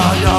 Yeah,